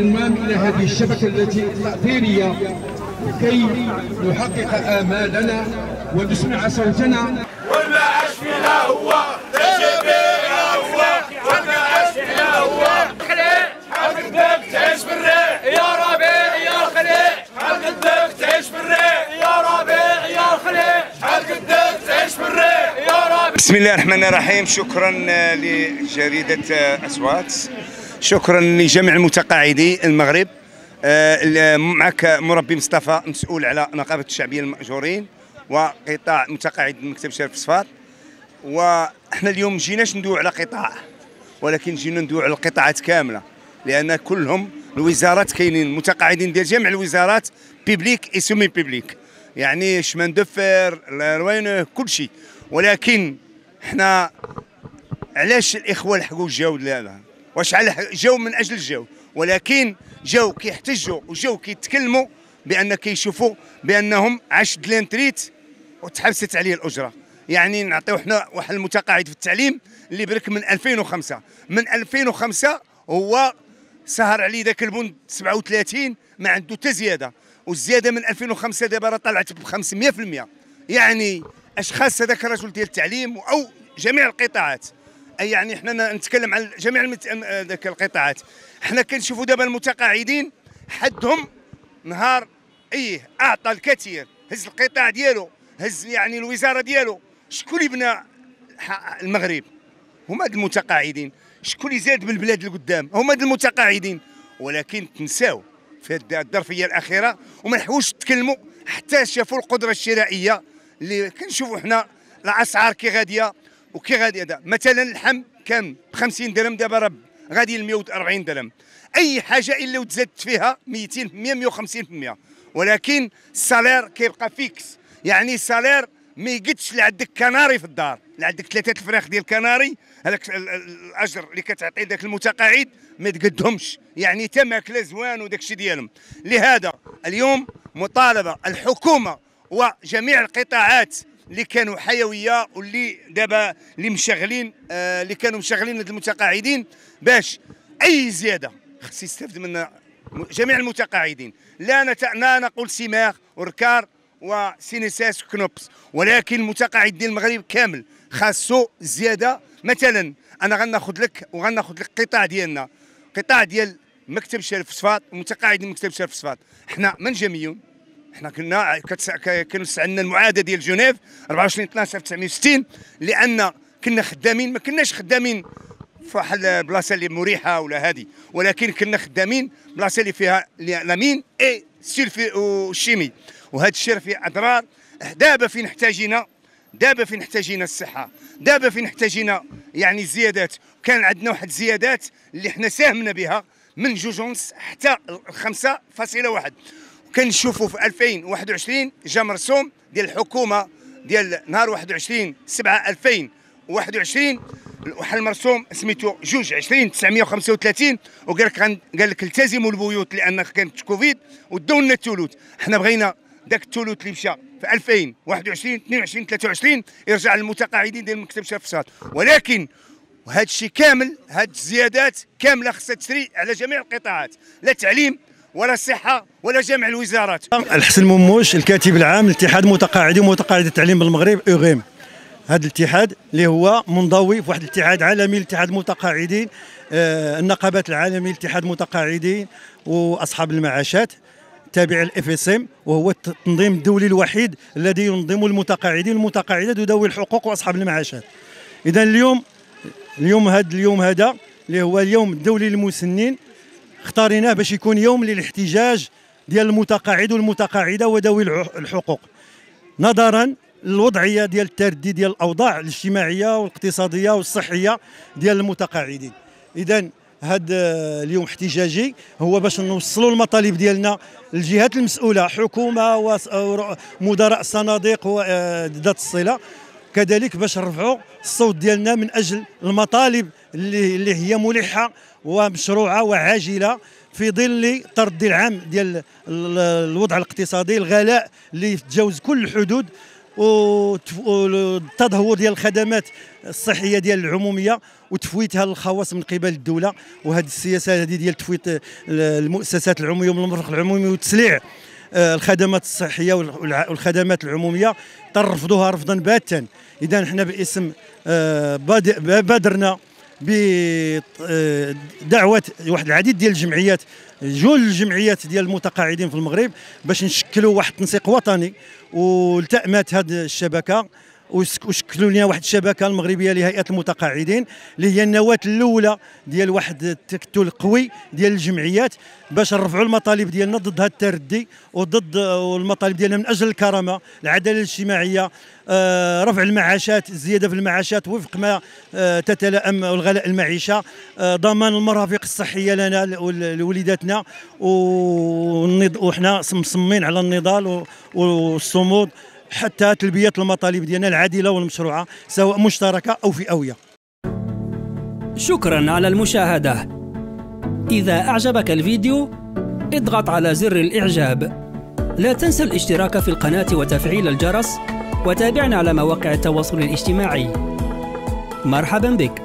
الانضمام إلى هذه الشبكة التي تأثيرية كي نحقق آمالنا ونسمع صوتنا. هو بسم الله الرحمن الرحيم. شكرا لجريدة أصوات. شكرا لجميع المتقاعدي المغرب. آه، معك مربي مصطفى مسؤول على نقابة الشعبية المأجورين وقطاع متقاعد مكتب شرف صفات وإحنا اليوم جيناش ندوي على قطاع ولكن جينا ندوي على القطاعات كاملة لأن كلهم الوزارات كاينين المتقاعدين ديال جميع الوزارات بيبليك اي سومي بيبليك يعني شمان دفر روينه كل شيء ولكن إحنا علاش الإخوة لحقوا جاو لا واش جاو من أجل الجو. ولكن جاو كيحتجوا وجاو كيتكلموا بأن كيشوفوا بأنهم عاش دلان تريت وتحبست عليه الأجرة. يعني نعطيو حنا واحد المتقاعد في التعليم اللي برك من 2005 من 2005 هو سهر عليه ذاك البند 37 ما عنده حتى زيادة. والزيادة من 2005 دابا راه طلعت ب 500% يعني اش خاص هذاك الرجل ديال التعليم أو جميع القطاعات. يعني إحنا نتكلم عن جميع المت... ذاك القطاعات. إحنا كنشوفوا دابا المتقاعدين حدهم نهار إيه أعطى الكثير. هز القطاع ديالو هز يعني الوزارة ديالو. شكون اللي بنى المغرب؟ هما هاد المتقاعدين. شكون اللي زاد بالبلاد لقدام هما هاد المتقاعدين. ولكن تنساو في الظرفية الأخيرة وما نحوش تكلموا حتى شافوا القدرة الشرائية اللي كنشوفوا حنا الأسعار كي غادية. وكي غادي هذا؟ مثلا اللحم كان ب 50 درهم دابا راه غادي ل 140 درهم. أي حاجة إلا وتزادت فيها 200 150% ولكن ال salaire كيبقى fixe. يعني ال salaire ما يقدش لعندك كناري في الدار. لعندك ثلاثة الفراخ ديال كناري هذاك الأجر اللي كتعطي ذاك المتقاعد ما تقدهمش. يعني تا ماكلة زوان وداك الشيء ديالهم. لهذا اليوم مطالبة الحكومة وجميع القطاعات اللي كانوا حيوية واللي دابا اللي مشغلين آه اللي كانوا مشغلين المتقاعدين باش أي زيادة. خص يستافد منها جميع المتقاعدين. لا نت... لا نقول سماخ وركار وسينيساس وكنوبس ولكن المتقاعد ديال المغرب كامل خاصو زيادة. مثلا أنا غناخذ لك وغناخذ لك قطاع ديالنا. قطاع ديال مكتب شرف صفات ومتقاعد مكتب شرف صفات. حنا من جميون حنا كنا كانوا عندنا المعاهده ديال جنيف 24 12 1960 لأن كنا خدامين ما كناش خدامين في واحد البلاصة اللي مريحة ولا هذه ولكن كنا خدامين بلاصة اللي فيها لامين إي سيلفي والشيمي وهذا الشيء فيه أضرار. دابا فين احتاجينا؟ دابا فين احتاجينا الصحة؟ دابا فين احتاجينا يعني الزيادات؟ كان عندنا واحد الزيادات اللي حنا ساهمنا بها من جوج ونص حتى 5.1 كنشوفوا في 2021 جا مرسوم ديال الحكومة ديال نهار 21 7 2021 واحد المرسوم سميتو جوج 20 935 وقال لك قال لك التزموا البيوت لأن كانت كوفيد ودوا لنا الثلث حنا بغينا ذاك الثلث اللي مشى في 2021 22 23 يرجع للمتقاعدين ديال مكتب شرف ولكن وهذا الشيء كامل هذه الزيادات كاملة خصها تسري على جميع القطاعات. لا تعليم ولا الصحة ولا جميع الوزارات. الحسن مموش الكاتب العام لاتحاد متقاعدي ومتقاعد التعليم بالمغرب اوغيم هذا الاتحاد اللي هو منضوي في واحد الاتحاد عالمي لاتحاد المتقاعدين آه النقابات العالمي لاتحاد المتقاعدين وأصحاب المعاشات تابع ال FSM وهو التنظيم الدولي الوحيد الذي ينظم المتقاعدين والمتقاعدات وذوي الحقوق وأصحاب المعاشات. اذا اليوم اليوم هذا اليوم هذا اللي هو اليوم الدولي للمسنين اختاريناه باش يكون يوم للاحتجاج ديال المتقاعد والمتقاعدة وذوي الحقوق. نظرا للوضعية ديال التردي ديال الأوضاع الاجتماعية والاقتصادية والصحية ديال المتقاعدين. اذا هذا اليوم احتجاجي هو باش نوصلوا المطالب ديالنا للجهات المسؤولة حكومة ومدراء الصناديق وذات الصلة. كذلك باش نرفعوا الصوت ديالنا من أجل المطالب اللي, اللي هي ملحة ومشروعة وعاجلة في ظل التردي العام ديال الوضع الاقتصادي الغلاء اللي يتجاوز كل الحدود والتدهور ديال الخدمات الصحية ديال العمومية وتفويتها للخواص من قبل الدولة. وهذه السياسة هذه ديال تفويت المؤسسات العمومية من المرفق العمومي وتسليع الخدمات الصحية والخدمات العمومية ترفضوها رفضا باتا. اذا إحنا باسم آه، بادرنا بدعوه واحد العديد ديال الجمعيات جول الجمعيات ديال المتقاعدين في المغرب باش نشكلوا واحد التنسيق وطني والتأمات هذه الشبكة. وشكلوا لنا واحد الشبكة المغربية لهيئة المتقاعدين اللي هي النواة الأولى ديال واحد التكتل قوي ديال الجمعيات باش نرفعوا المطالب ديالنا ضد هذا التردي وضد المطالب ديالنا من أجل الكرامة العدالة الاجتماعية آه، رفع المعاشات الزيادة في المعاشات وفق ما آه، تتلائم الغلاء المعيشة آه، ضمان المرافق الصحية لنا لوليداتنا وحنا مصممين على النضال والصمود. حتى تلبية المطالب ديالنا العادلة والمشروعة سواء مشتركة أو فئوية. شكرا على المشاهدة. إذا أعجبك الفيديو اضغط على زر الإعجاب. لا تنسى الاشتراك في القناة وتفعيل الجرس وتابعنا على مواقع التواصل الاجتماعي. مرحبا بك.